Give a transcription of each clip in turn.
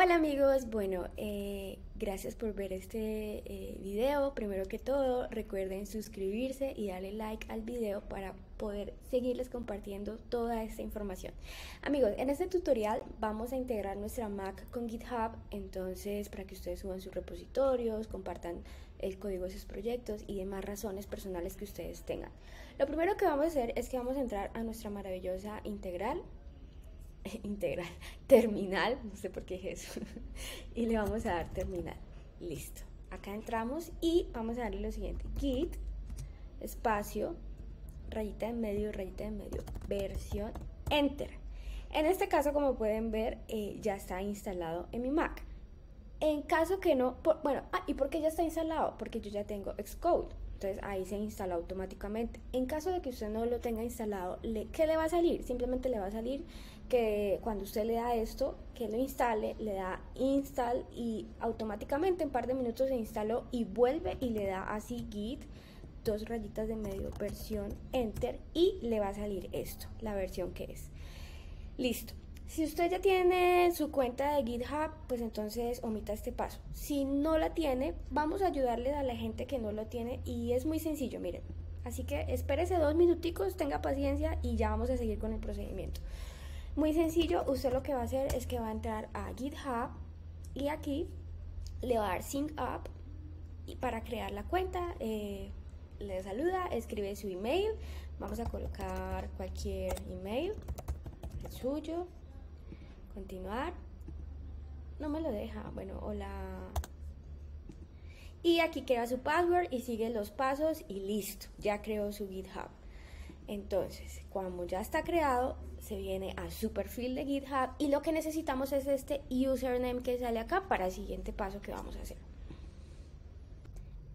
Hola amigos, bueno, eh, gracias por ver este eh, video. Primero que todo, recuerden suscribirse y darle like al video para poder seguirles compartiendo toda esta información. Amigos, en este tutorial vamos a integrar nuestra Mac con GitHub, entonces para que ustedes suban sus repositorios, compartan el código de sus proyectos y demás razones personales que ustedes tengan. Lo primero que vamos a hacer es que vamos a entrar a nuestra maravillosa integral integral, terminal, no sé por qué es eso, y le vamos a dar terminal. Listo. Acá entramos y vamos a darle lo siguiente, git, espacio, rayita en medio, rayita en medio, versión, enter. En este caso, como pueden ver, eh, ya está instalado en mi Mac. En caso que no, bueno, ah, ¿y por qué ya está instalado? Porque yo ya tengo Xcode. Entonces ahí se instala automáticamente. En caso de que usted no lo tenga instalado, ¿qué le va a salir? Simplemente le va a salir que cuando usted le da esto, que lo instale, le da install y automáticamente en par de minutos se instaló y vuelve y le da así git, dos rayitas de medio, versión, enter y le va a salir esto, la versión que es. Listo. Si usted ya tiene su cuenta de GitHub, pues entonces omita este paso. Si no la tiene, vamos a ayudarle a la gente que no lo tiene y es muy sencillo, miren. Así que espérese dos minuticos, tenga paciencia y ya vamos a seguir con el procedimiento. Muy sencillo, usted lo que va a hacer es que va a entrar a GitHub y aquí le va a dar Sync Up y para crear la cuenta. Eh, le saluda, escribe su email. Vamos a colocar cualquier email, el suyo continuar. No me lo deja. Bueno, hola. Y aquí crea su password y sigue los pasos y listo. Ya creó su GitHub. Entonces, cuando ya está creado, se viene a su perfil de GitHub y lo que necesitamos es este username que sale acá para el siguiente paso que vamos a hacer.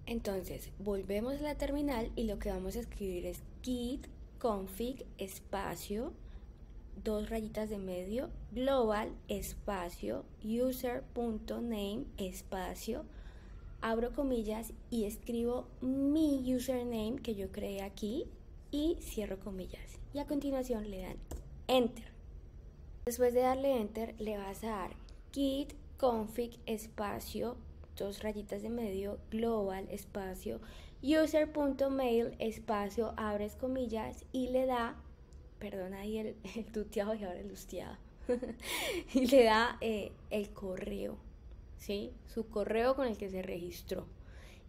Entonces, volvemos a la terminal y lo que vamos a escribir es git config espacio dos rayitas de medio, global, espacio, user.name, espacio, abro comillas y escribo mi username que yo creé aquí y cierro comillas. Y a continuación le dan enter. Después de darle enter le vas a dar git config espacio, dos rayitas de medio, global, espacio, user.mail, espacio, abres comillas y le da perdón ahí el, tuteado y ahora el lusteado, y le da eh, el correo, ¿sí? Su correo con el que se registró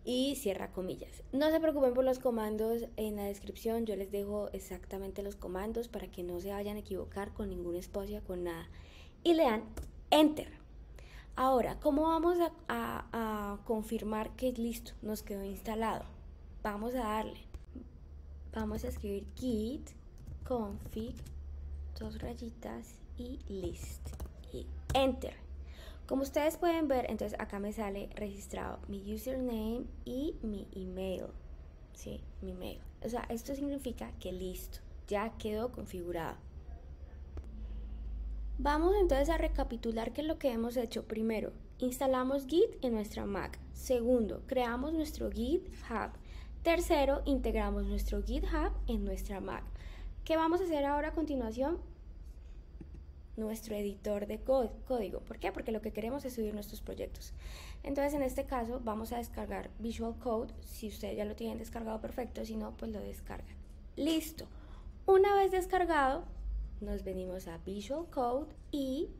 y cierra comillas. No se preocupen por los comandos en la descripción, yo les dejo exactamente los comandos para que no se vayan a equivocar con ningún espacio, con nada. Y le dan enter. Ahora, ¿cómo vamos a, a confirmar que listo? Nos quedó instalado. Vamos a darle. Vamos a escribir git config, dos rayitas y list y enter. Como ustedes pueden ver, entonces acá me sale registrado mi username y mi email. Sí, mi email. O sea, esto significa que listo, ya quedó configurado. Vamos entonces a recapitular qué es lo que hemos hecho. Primero, instalamos Git en nuestra Mac. Segundo, creamos nuestro GitHub. Tercero, integramos nuestro GitHub en nuestra Mac. ¿Qué vamos a hacer ahora a continuación? Nuestro editor de código. ¿Por qué? Porque lo que queremos es subir nuestros proyectos. Entonces, en este caso, vamos a descargar Visual Code. Si ustedes ya lo tienen descargado, perfecto. Si no, pues lo descargan. Listo. Una vez descargado, nos venimos a Visual Code y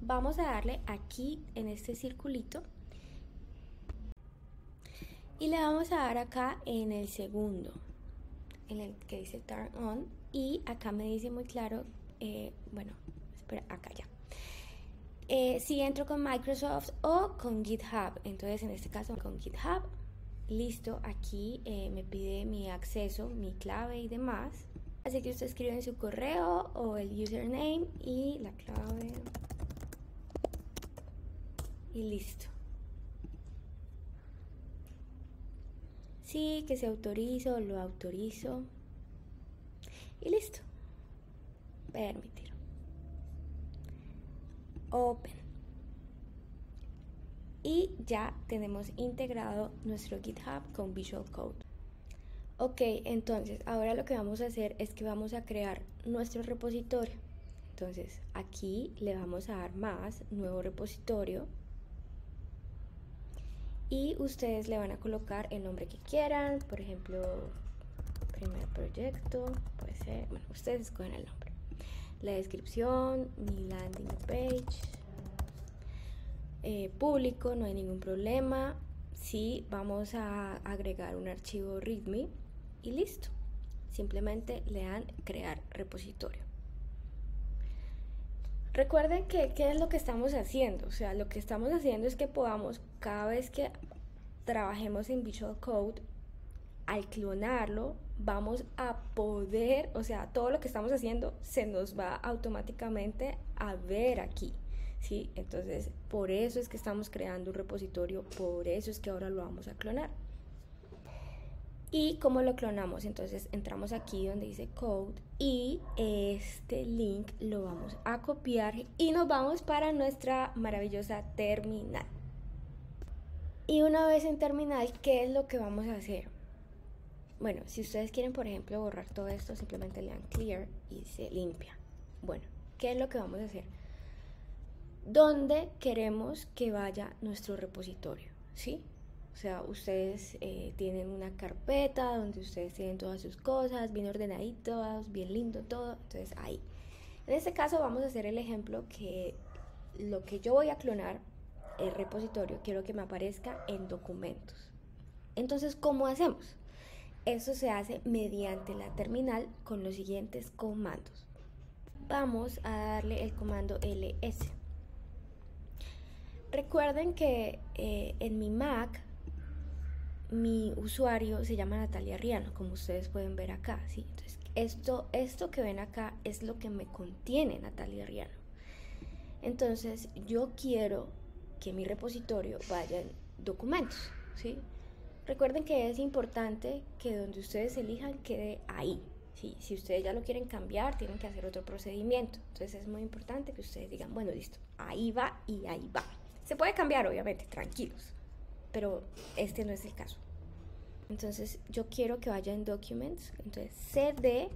vamos a darle aquí en este circulito y le vamos a dar acá en el segundo en el que dice turn on y acá me dice muy claro, eh, bueno, espera, acá ya. Eh, si entro con Microsoft o con GitHub, entonces en este caso con GitHub, listo, aquí eh, me pide mi acceso, mi clave y demás. Así que usted escribe su correo o el username y la clave y listo. Sí, que se autorizo, lo autorizo. Y listo. Permitir. Open. Y ya tenemos integrado nuestro GitHub con Visual Code. Ok, entonces ahora lo que vamos a hacer es que vamos a crear nuestro repositorio. Entonces aquí le vamos a dar más, nuevo repositorio. Y ustedes le van a colocar el nombre que quieran, por ejemplo, primer proyecto, puede ser, bueno, ustedes escogen el nombre. La descripción, mi landing page, eh, público, no hay ningún problema. Sí, vamos a agregar un archivo README y listo. Simplemente le dan crear repositorio. Recuerden que qué es lo que estamos haciendo. O sea, lo que estamos haciendo es que podamos, cada vez que trabajemos en Visual Code, al clonarlo, vamos a poder, o sea, todo lo que estamos haciendo se nos va automáticamente a ver aquí. ¿sí? Entonces, por eso es que estamos creando un repositorio, por eso es que ahora lo vamos a clonar. ¿Y cómo lo clonamos? Entonces entramos aquí donde dice code y este link lo vamos a copiar y nos vamos para nuestra maravillosa terminal. Y una vez en terminal, ¿qué es lo que vamos a hacer? Bueno, si ustedes quieren, por ejemplo, borrar todo esto, simplemente le dan clear y se limpia. Bueno, ¿qué es lo que vamos a hacer? ¿Dónde queremos que vaya nuestro repositorio? ¿Sí? O sea, ustedes eh, tienen una carpeta donde ustedes tienen todas sus cosas, bien ordenaditos, bien lindo todo. Entonces ahí. En este caso vamos a hacer el ejemplo que lo que yo voy a clonar, el repositorio, quiero que me aparezca en documentos. Entonces, ¿cómo hacemos? Eso se hace mediante la terminal con los siguientes comandos. Vamos a darle el comando ls. Recuerden que eh, en mi Mac mi usuario se llama Natalia Riano, como ustedes pueden ver acá. ¿sí? Entonces, esto, esto que ven acá es lo que me contiene Natalia Riano. Entonces, yo quiero que mi repositorio vaya en documentos. ¿sí? Recuerden que es importante que donde ustedes elijan quede ahí. ¿sí? Si ustedes ya lo quieren cambiar, tienen que hacer otro procedimiento. Entonces, es muy importante que ustedes digan, bueno, listo, ahí va y ahí va. Se puede cambiar, obviamente, tranquilos pero este no es el caso. Entonces yo quiero que vaya en Documents, entonces cd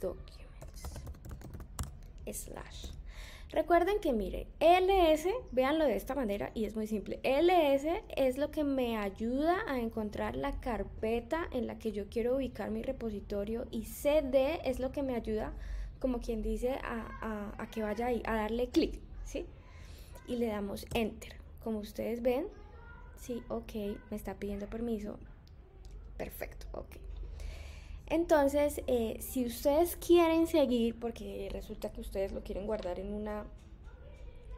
Documents slash. Recuerden que mire, ls, véanlo de esta manera y es muy simple. ls es lo que me ayuda a encontrar la carpeta en la que yo quiero ubicar mi repositorio y cd es lo que me ayuda, como quien dice, a, a que vaya ahí, a darle clic, ¿sí? Y le damos enter. Como ustedes ven, Sí, ok, me está pidiendo permiso. Perfecto, ok. Entonces, eh, si ustedes quieren seguir, porque resulta que ustedes lo quieren guardar en una,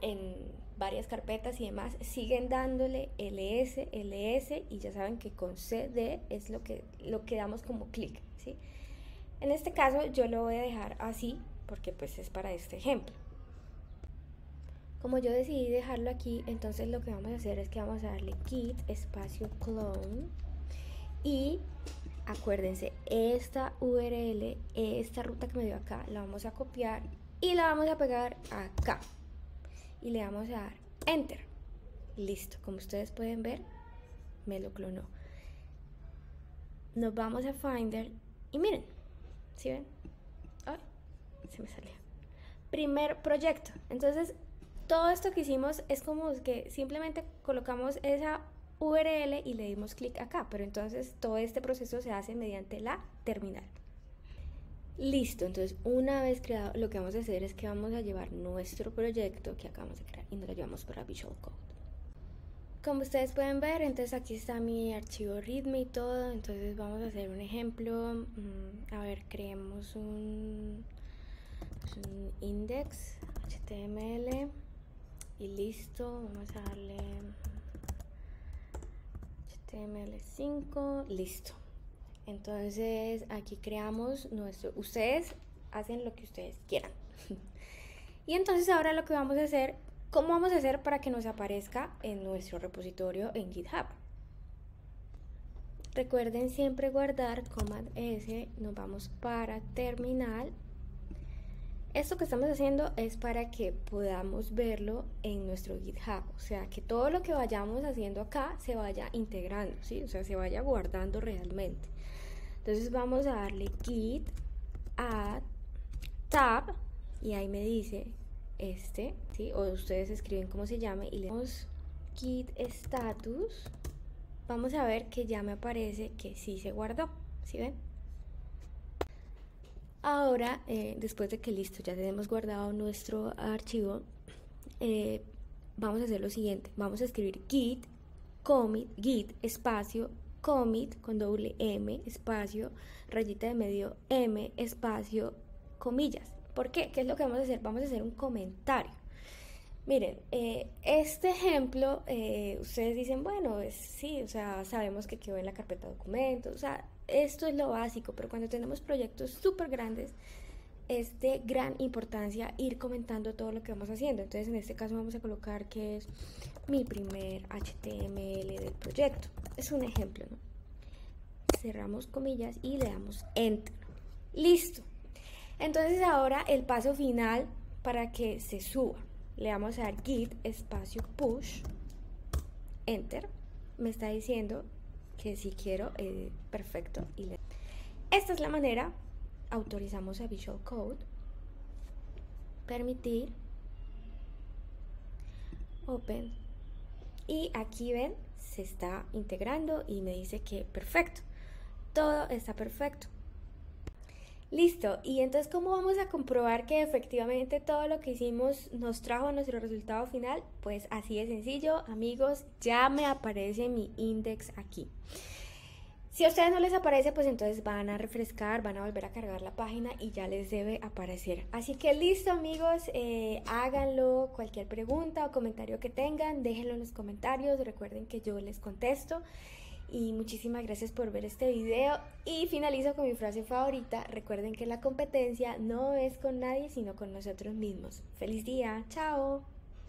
en varias carpetas y demás, siguen dándole ls, ls y ya saben que con cd es lo que, lo que damos como clic, ¿sí? En este caso yo lo voy a dejar así porque pues es para este ejemplo. Como yo decidí dejarlo aquí, entonces lo que vamos a hacer es que vamos a darle git espacio clone y acuérdense, esta URL, esta ruta que me dio acá, la vamos a copiar y la vamos a pegar acá. Y le vamos a dar enter. Listo, como ustedes pueden ver, me lo clonó. Nos vamos a Finder y miren, ¿sí ven? Ay, se me salió. Primer proyecto. Entonces, todo esto que hicimos es como que simplemente colocamos esa URL y le dimos clic acá, pero entonces todo este proceso se hace mediante la terminal. Listo, entonces una vez creado, lo que vamos a hacer es que vamos a llevar nuestro proyecto que acabamos de crear y nos lo llevamos para Visual Code. Como ustedes pueden ver, entonces aquí está mi archivo README y todo, entonces vamos a hacer un ejemplo. Mm, a ver, creemos un, un index HTML y listo vamos a darle html5 listo. Entonces aquí creamos nuestro ustedes hacen lo que ustedes quieran. Y entonces ahora lo que vamos a hacer cómo vamos a hacer para que nos aparezca en nuestro repositorio en github recuerden siempre guardar command s nos vamos para terminal esto que estamos haciendo es para que podamos verlo en nuestro GitHub, o sea, que todo lo que vayamos haciendo acá se vaya integrando, ¿sí? O sea, se vaya guardando realmente. Entonces vamos a darle git add tab y ahí me dice este, ¿sí? O ustedes escriben cómo se llame y le damos git status. Vamos a ver que ya me aparece que sí se guardó, ¿sí ven? Ahora, eh, después de que listo, ya tenemos guardado nuestro archivo, eh, vamos a hacer lo siguiente. Vamos a escribir git commit, git espacio commit con doble M espacio rayita de medio M espacio comillas. ¿Por qué? ¿Qué es lo que vamos a hacer? Vamos a hacer un comentario. Miren, eh, este ejemplo, ustedes dicen, bueno, sí, o sea, sabemos que quedó en la carpeta de documentos, o sea, esto es lo básico, pero cuando tenemos proyectos súper grandes, es de gran importancia ir comentando todo lo que vamos haciendo. Entonces, en este caso vamos a colocar que es mi primer HTML del proyecto. Es un ejemplo, ¿no? Cerramos comillas y le damos Enter. Listo. Entonces ahora el paso final para que se suba. Le vamos a dar git espacio push, enter. Me está diciendo que si quiero, eh, perfecto. Y Esta es la manera. Autorizamos a Visual Code. Permitir. Open. Y aquí ven, se está integrando y me dice que perfecto. Todo está perfecto. Listo, y entonces ¿cómo vamos a comprobar que efectivamente todo lo que hicimos nos trajo nuestro resultado final? Pues así de sencillo, amigos, ya me aparece mi index aquí. Si a ustedes no les aparece, pues entonces van a refrescar, van a volver a cargar la página y ya les debe aparecer. Así que listo amigos, eh, háganlo, cualquier pregunta o comentario que tengan, déjenlo en los comentarios, recuerden que yo les contesto y muchísimas gracias por ver este video y finalizo con mi frase favorita, recuerden que la competencia no es con nadie sino con nosotros mismos. Feliz día, chao.